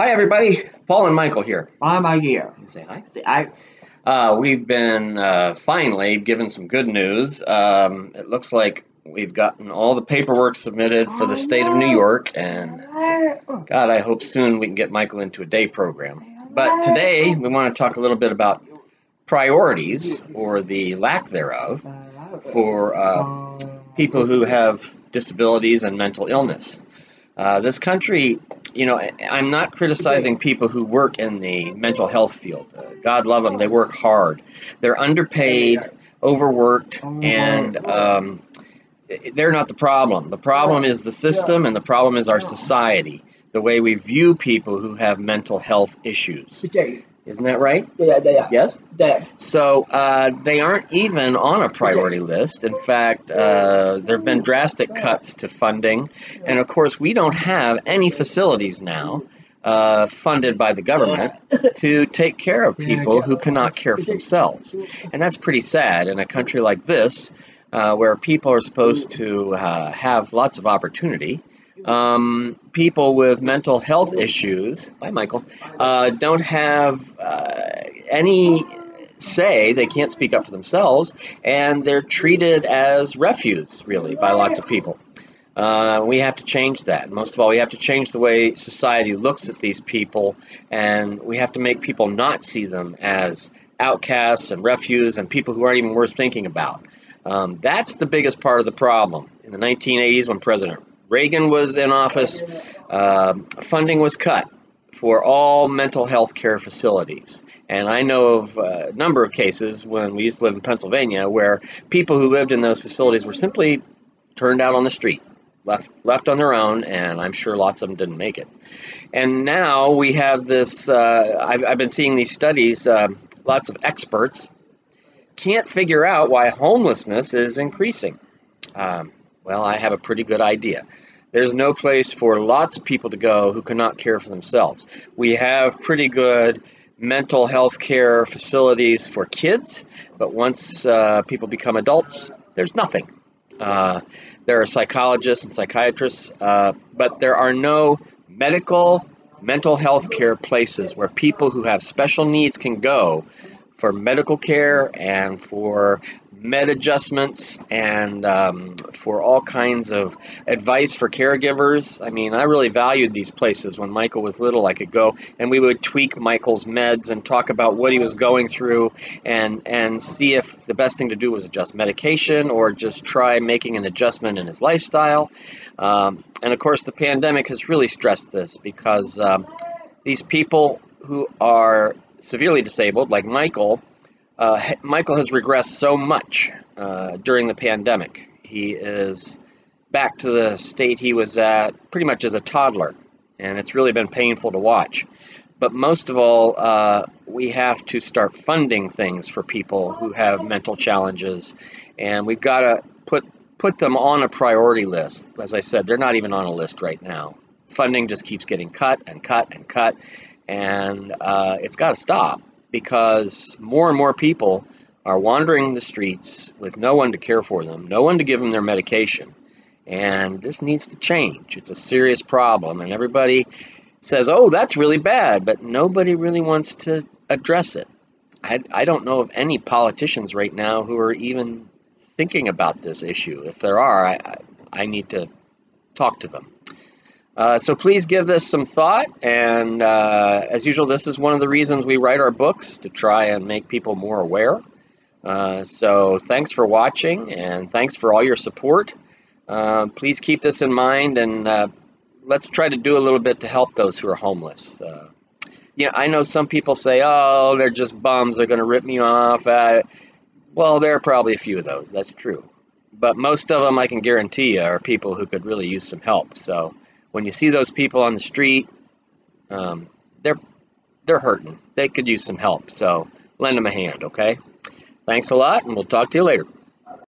Hi, everybody. Paul and Michael here. I'm a year. Say hi. I, Uh, we've been uh, finally given some good news. Um, it looks like we've gotten all the paperwork submitted for the state of New York, and God, I hope soon we can get Michael into a day program. But today we want to talk a little bit about priorities, or the lack thereof, for uh, people who have disabilities and mental illness. Uh, this country, you know, I'm not criticizing people who work in the mental health field. Uh, God love them, they work hard. They're underpaid, overworked, and um, they're not the problem. The problem is the system, and the problem is our society, the way we view people who have mental health issues. Isn't that right? Yes? There. So uh, they aren't even on a priority list. In fact, uh, there have been drastic cuts to funding. And of course, we don't have any facilities now uh, funded by the government to take care of people who cannot care for themselves. And that's pretty sad in a country like this, uh, where people are supposed to uh, have lots of opportunity. Um, people with mental health issues, hi Michael, uh, don't have any say. They can't speak up for themselves, and they're treated as refuse, really, by lots of people. Uh, we have to change that. Most of all, we have to change the way society looks at these people, and we have to make people not see them as outcasts and refuse and people who aren't even worth thinking about. Um, that's the biggest part of the problem. In the 1980s, when President Reagan was in office, um funding was cut for all mental health care facilities. And I know of a number of cases when we used to live in Pennsylvania where people who lived in those facilities were simply turned out on the street, left left on their own, and I'm sure lots of them didn't make it. And now we have this. Uh, I've, I've been seeing these studies. Uh, lots of experts can't figure out why homelessness is increasing. Um, well, I have a pretty good idea. There's no place for lots of people to go who cannot care for themselves. We have pretty good mental health care facilities for kids, but once uh, people become adults, there's nothing. Uh, there are psychologists and psychiatrists, uh, but there are no medical mental health care places where people who have special needs can go for medical care and for med adjustments and um, for all kinds of advice for caregivers. I mean, I really valued these places when Michael was little. I could go and we would tweak Michael's meds and talk about what he was going through and and see if the best thing to do was adjust medication or just try making an adjustment in his lifestyle. Um, and of course, the pandemic has really stressed this because um, these people who are severely disabled, like Michael, uh, Michael has regressed so much uh, during the pandemic. He is back to the state he was at pretty much as a toddler, and it's really been painful to watch. But most of all, uh, we have to start funding things for people who have mental challenges, and we've got to put put them on a priority list. As I said, they're not even on a list right now. Funding just keeps getting cut and cut and cut, and uh, it's got to stop because more and more people are wandering the streets with no one to care for them, no one to give them their medication. And this needs to change. It's a serious problem, and everybody says, oh, that's really bad, but nobody really wants to address it. I, I don't know of any politicians right now who are even thinking about this issue. If there are, I, I, I need to talk to them. Uh, so please give this some thought. And uh, as usual, this is one of the reasons we write our books to try and make people more aware. Uh, so thanks for watching and thanks for all your support. Uh, please keep this in mind and uh, let's try to do a little bit to help those who are homeless. Yeah, I know some people say, oh, they're just bums, they're going to rip me off. Well, there are probably a few of those, that's true. But most of them, I can guarantee you, are people who could really use some help. So when you see those people on the street, um, they're they're hurting. They could use some help. So lend them a hand, okay? Thanks a lot, and we'll talk to you later.